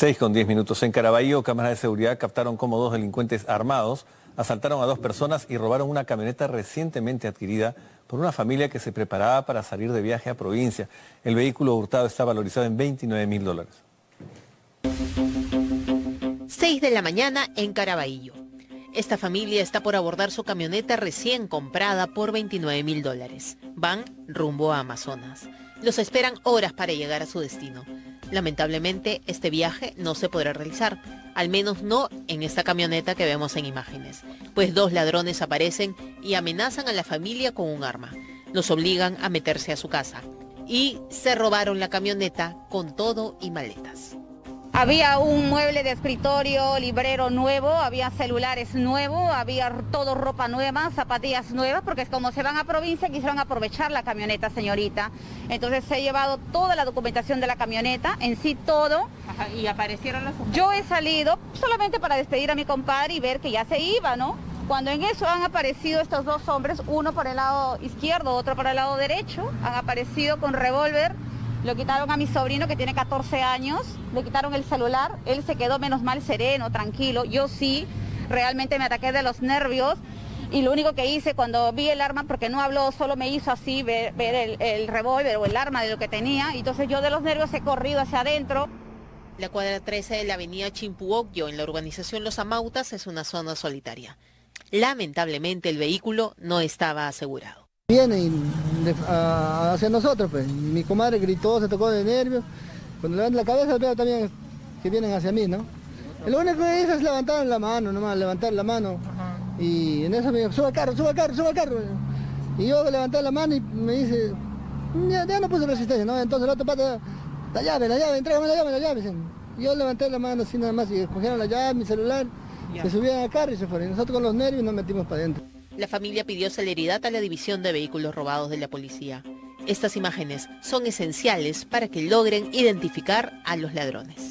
6 con 10 minutos. En Caraballo, cámaras de seguridad captaron cómo dos delincuentes armados asaltaron a dos personas y robaron una camioneta recientemente adquirida por una familia que se preparaba para salir de viaje a provincia. El vehículo hurtado está valorizado en 29 mil dólares. 6 de la mañana en Caraballo. Esta familia está por abordar su camioneta recién comprada por 29 mil dólares. Van rumbo a Amazonas. Los esperan horas para llegar a su destino. Lamentablemente, este viaje no se podrá realizar, al menos no en esta camioneta que vemos en imágenes, pues dos ladrones aparecen y amenazan a la familia con un arma. Los obligan a meterse a su casa y se robaron la camioneta con todo y maletas. Había un mueble de escritorio, librero nuevo, había celulares nuevos, había todo ropa nueva, zapatillas nuevas, porque como se van a provincia quisieron aprovechar la camioneta, señorita. Entonces se ha llevado toda la documentación de la camioneta, en sí todo. y aparecieron las Yo he salido solamente para despedir a mi compadre y ver que ya se iba, ¿no? Cuando en eso han aparecido estos dos hombres, uno por el lado izquierdo, otro por el lado derecho, han aparecido con revólver lo quitaron a mi sobrino que tiene 14 años, le quitaron el celular, él se quedó menos mal sereno, tranquilo, yo sí, realmente me ataqué de los nervios y lo único que hice cuando vi el arma, porque no habló, solo me hizo así ver, el, revólver o el arma de lo que tenía, y entonces yo de los nervios he corrido hacia adentro. La cuadra 13 de la avenida Chimpuocchio en la urbanización Los Amautas es una zona solitaria. Lamentablemente el vehículo no estaba asegurado. Vienen hacia nosotros, pues. Mi comadre gritó, se tocó de nervios. Cuando levantan la cabeza veo también que vienen hacia mí, ¿no? Lo único que hice es levantar la mano, nomás, levantar la mano. Y en eso me dijo, suba al carro, suba al carro, suba al carro. Y yo levanté la mano y me dice, ya, no puse resistencia, ¿no? Entonces el otro pata, la llave, la llave, entrégame la llave, la llave. Y yo levanté la mano así nada más y cogieron la llave, mi celular, se subían al carro y se fueron. Y nosotros con los nervios nos metimos para adentro. La familia pidió celeridad a la división de vehículos robados de la policía. Estas imágenes son esenciales para que logren identificar a los ladrones.